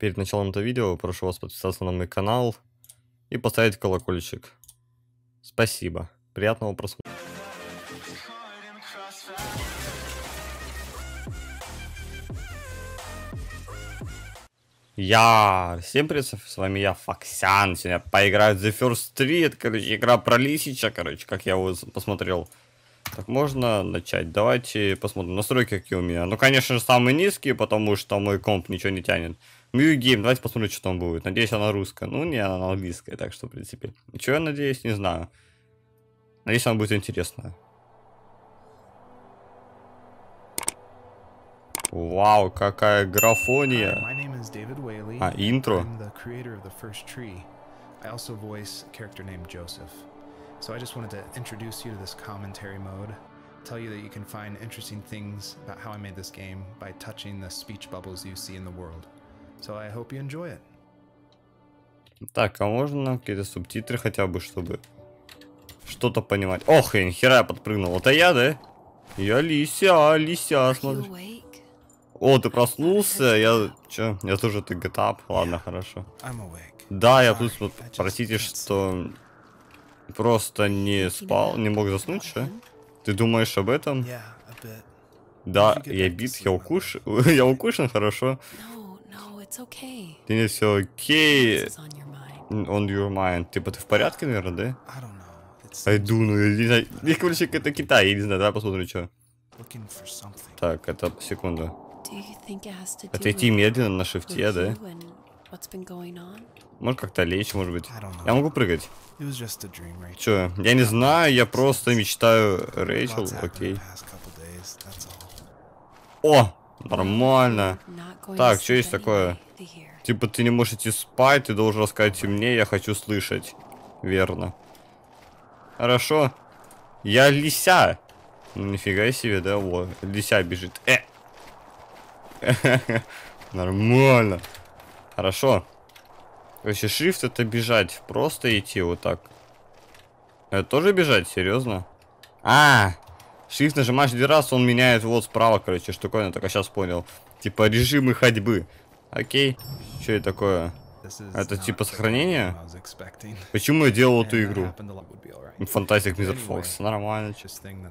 Перед началом этого видео прошу вас подписаться на мой канал и поставить колокольчик. Спасибо. Приятного просмотра. Я, всем привет, с вами я, Фоксян, сегодня поиграю в The First Street, короче, игра про Лисича, короче, как я его посмотрел. Так, можно начать, давайте посмотрим, настройки какие у меня. Ну, конечно же, самые низкие, потому что мой комп ничего не тянет. New Game, давайте посмотрим, что там будет. Надеюсь, она русская. Ну, не, она английская, так что, в принципе. Чего я надеюсь, не знаю. Надеюсь, она будет интересная. Вау, какая графония. А, интро. I also voice a character named Joseph. So I just wanted to introduce you to this commentary mode, tell you that you can find interesting things about how I made this game by touching the speech bubbles you see in the world. So I hope you enjoy it. Так, а можно какие-то субтитры хотя бы, чтобы что-то понимать? Ох, я нихера я подпрыгнул. Это я, да? Я Лися, Лися, смотри. О, ты проснулся? Я... Чё? Я тоже ты GTA? Ладно, хорошо. Да, я тут, вот, простите, что просто не спал, не мог заснуть, что? Ты думаешь об этом? Да, я бит, я укушен, я укушен, хорошо. Ты не все окей. On your mind. Типа ты в порядке, наверное, да? Пойду, ну я не знаю. Мне короче, это Китай, я не знаю, давай посмотрим, что. Так, это секунду. Отойти медленно на шифте, да? Может как-то лечь, может быть. Я могу прыгать. Чё? Я не знаю, я просто мечтаю Рэйчел, окей. О! Нормально. Так, что есть такое? Типа ты не можешь идти спать, ты должен рассказать мне, я хочу слышать. Верно. Хорошо. Я лися. Ну, нифига себе, да? Вот, лися бежит. Э! Нормально. Хорошо. Короче, shift это бежать. Просто идти вот так. Это тоже бежать? Серьезно? А, shift нажимаешь один раз, он меняет вот справа, короче, штуковина. Только сейчас понял. Типа режимы ходьбы. Окей. Что это такое? Это типа сохранение? Почему я делал эту игру? Фантастик Мистер Фокс. Нормально.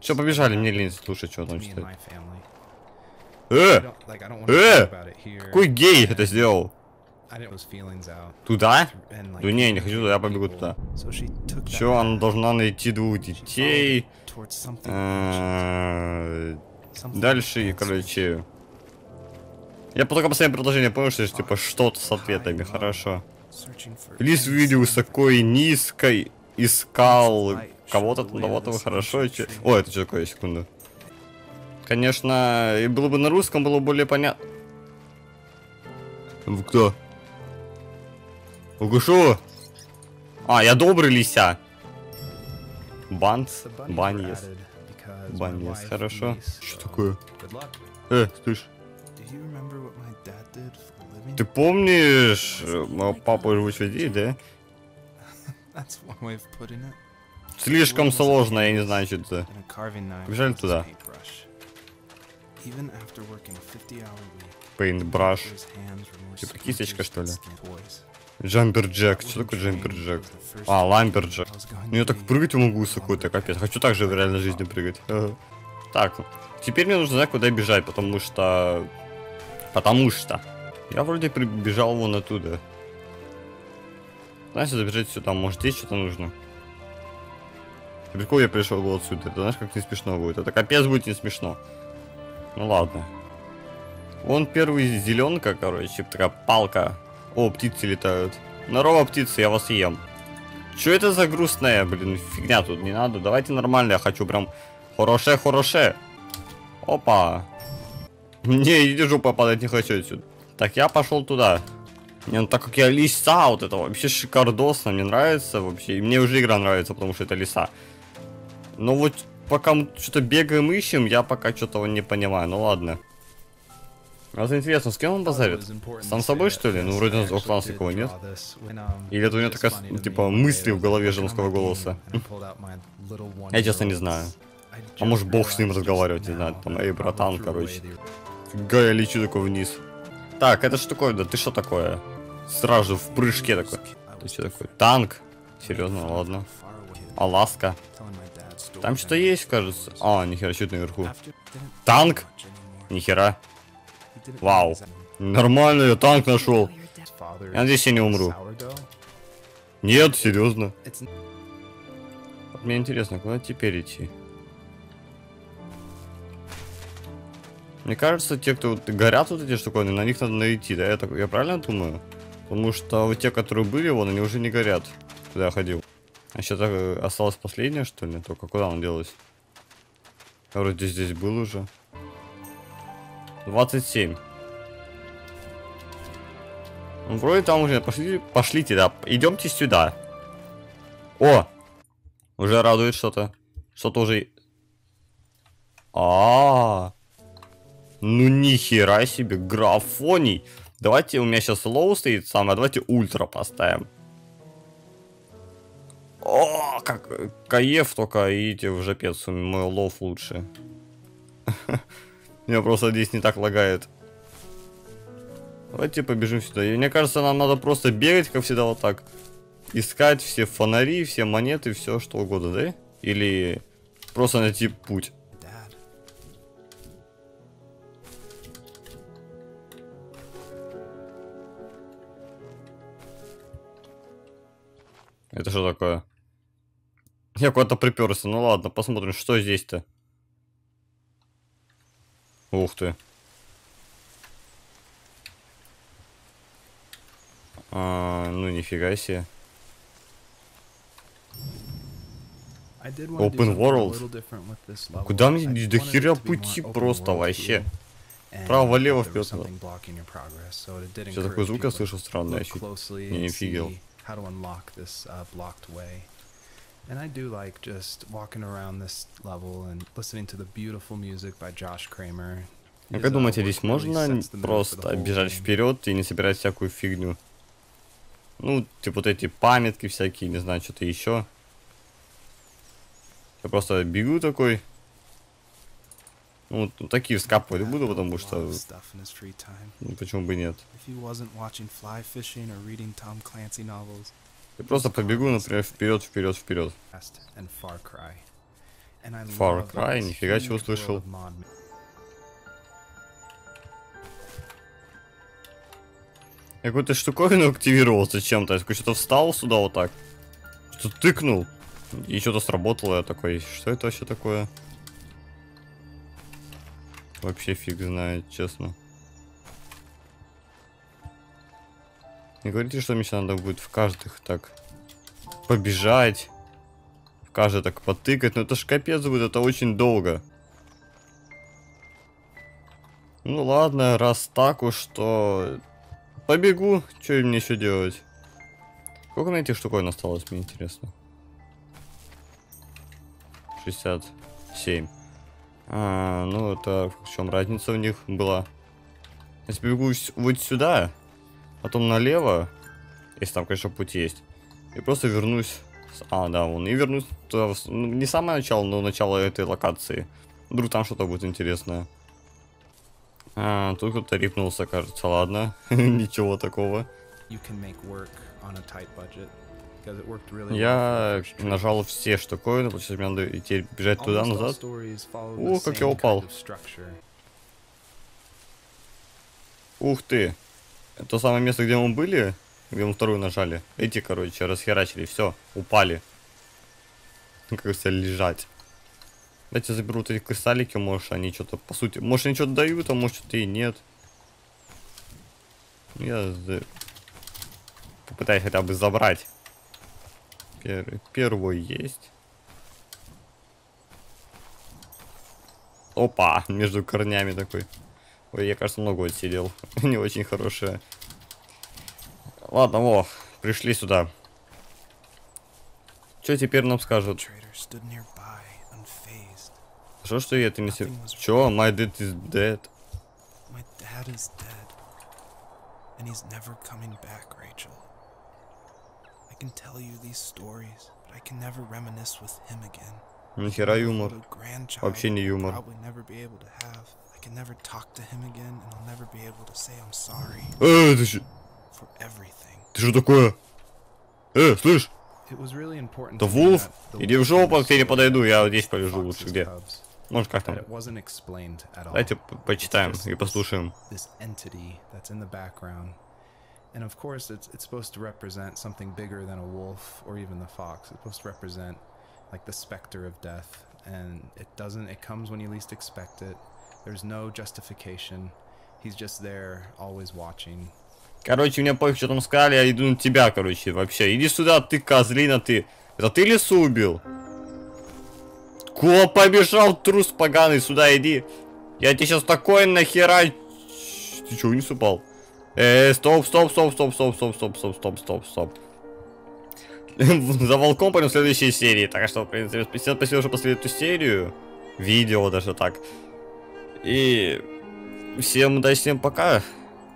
Все, побежали, мне лень слушать, что там читать. Э! Э! Какой гей это сделал? Туда? Да не, не хочу туда, я побегу туда. Че, она должна найти двух детей. Э, дальше, короче... Я только последнее предложение понял, что типа что-то с ответами, хорошо. Лист видео высоко и низко, искал кого-то, кого-то, хорошо. О, это что такое, секунду. Конечно, и было бы на русском, было бы более понятно. Кто? Угушу! А, я добрый лися. Банс? Баньес. Баньес, хорошо. Что такое? Э, слышь. Ты помнишь моего папу живущего здесь, да? Слишком сложно, я не знаю, что это. Побежали туда. Пейнтбраш. Типа кисточка, что ли? Джампер Джек. Что такое Джампер Джек? А, Лампер Джек. Ну я так прыгать могу высоко, это капец. Хочу также в реальной жизни прыгать. Так, теперь мне нужно знать, куда бежать, потому что... Потому что... Я вроде прибежал вон оттуда. Знаешь, забежать сюда, может здесь что-то нужно. Прикол, я пришел вот отсюда. Это знаешь, как не смешно будет. Это капец будет не смешно. Ну ладно. Вон первый зеленка, короче, такая палка. О, птицы летают. Здорово, птицы, я вас ем. Что это за грустная, блин, фигня тут не надо. Давайте нормально, я хочу прям хорошее, хорошее. Опа. Не, иди жопа падать не хочу отсюда. Так, я пошел туда. Не, ну так как я лиса, вот это вообще шикардосно, мне нравится вообще. И мне уже игра нравится, потому что это лиса. Но вот пока мы что-то бегаем ищем, я пока что-то не понимаю. Ну ладно. Вот интересно, с кем он базарит? Сам собой, что ли? Ну, вроде около нас никого нет. Или это у него такая, типа, мысли в голове женского голоса? Я честно не знаю. А может бог с ним разговаривать, не знаю, там, эй, братан, короче. Фига, я лечу такой вниз. Так, это что такое? Да ты что такое? Сразу в прыжке такой. Ты что такой? Танк? Серьезно, ладно. Аласка. Там что-то есть, кажется. А, нихера, что наверху. Танк? Нихера. Вау. Нормально, я танк нашел. Я надеюсь, я не умру. Нет, серьезно. Вот Мне интересно, куда теперь идти? Мне кажется, те, кто вот горят вот эти штуковины, на них надо найти, да? Я, так, я правильно думаю? Потому что вот те, которые были, вон, они уже не горят, куда я ходил. А сейчас так, осталось последнее, что ли? Только куда он делась? Я вроде здесь был уже. 27. Ну, вроде там уже пошли, пошлите, да. Идемте сюда. О! Уже радует что-то. Что-то уже... А, -а, а Ну нихера себе, графоний. Давайте, у меня сейчас лоу стоит самое, давайте ультра поставим. О, как каев только идите в жопец, мой лов лучше. Меня просто здесь не так лагает. Давайте побежим сюда. И мне кажется, нам надо просто бегать, как всегда, вот так. Искать все фонари, все монеты, все что угодно, да? Или просто найти путь. Это что такое? Я куда-то приперся. Ну ладно, посмотрим, что здесь-то. Ух ты. А, ну нифига себе. Open World. Куда мне до хера пути просто вообще? Право-лево вперед. Сейчас такой звук я слышу странный, я чуть не офигел. And I do like just walking around this level and listening to the beautiful music by Josh Kramer. А как думаете, здесь можно просто бежать вперед и не собирать всякую фигню? Ну, типа вот эти памятки всякие, не знаю, что-то еще. Я просто бегу такой. Ну, вот такие вскапывать буду, потому что... Ну, почему бы нет? Я просто побегу, например, вперед, вперед, вперед. Far Cry, нифига чего услышал. Я какую-то штуковину активировал зачем-то. Я что-то встал сюда вот так. Что-то тыкнул. И что-то сработало. Я такой, что это вообще такое? Вообще фиг знает, честно. Не говорите, что мне сейчас надо будет в каждых так побежать. В каждый так потыкать. Но это ж капец будет, это очень долго. Ну ладно, раз так уж, что Побегу, что мне еще делать? Сколько на этих штуковин осталось, мне интересно. 67. А, ну это в чем разница у них была? Если бегу вот сюда, потом налево, если там, конечно, путь есть, и просто вернусь... А, да, вон, и вернусь туда, ну, не самое начало, но начало этой локации. Вдруг там что-то будет интересное. А, тут кто-то рипнулся, кажется, ладно. Ничего такого. Я нажал все штуковины, получается, мне надо идти бежать туда, назад. О, как я упал. Ух ты. Это самое место, где мы были, где мы вторую нажали. Эти, короче, расхерачили, все, упали. Как все лежать. Давайте заберу вот эти кристаллики, может они что-то, по сути, может они что-то дают, а может что-то и нет. Я попытаюсь хотя бы забрать. Первый, первый есть. Опа, между корнями такой. Ой, я, кажется, много вот сидел. Не очень хорошая. Ладно, во, пришли сюда. Что теперь нам скажут? Что, что я это не себе... Чё? My dad is dead. My dad is dead. And he's never coming back, Rachel. I can tell you these stories, but I can never reminisce with him again. Нихера юмор. Вообще не юмор. I can never talk to him again, and I'll never be able to say I'm sorry Э, ты что? for everything. Ты что такое? Э, слышь, It was really important это to me Вулф? that the Иди в wolf жопу, к тебе не understood подойду, я вот здесь the полежу лучше, fox's где? cubs, Может, как там? that it wasn't explained at all. Давайте п- почитаем It's и just послушаем. This, this entity that's in the background. And of course, it's, it's supposed to represent something bigger than a wolf or even the fox. It's supposed to represent like the specter of death. And it doesn't, it comes when you least expect it. There's no justification. He's just there, always watching. Короче, мне пофиг, что там сказали, я иду на тебя, короче, вообще. Иди сюда, ты козлина, ты. Это ты лису убил? Куда побежал, трус поганый, сюда иди. Я тебе сейчас такое нахера... Ты чё, вниз упал? Э, стоп, стоп, стоп, стоп, стоп, стоп, стоп, стоп, стоп, стоп, стоп. За волком пойдем в следующей серии. Так что, в принципе, всем спасибо, что посмотрели эту серию. Видео даже так. И всем удачи, всем пока.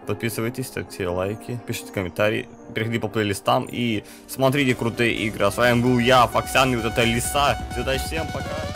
Подписывайтесь, ставьте лайки, пишите комментарии, переходите по плейлистам и смотрите крутые игры. А с вами был я, Фоксян, и вот эта лиса. Удачи всем, пока.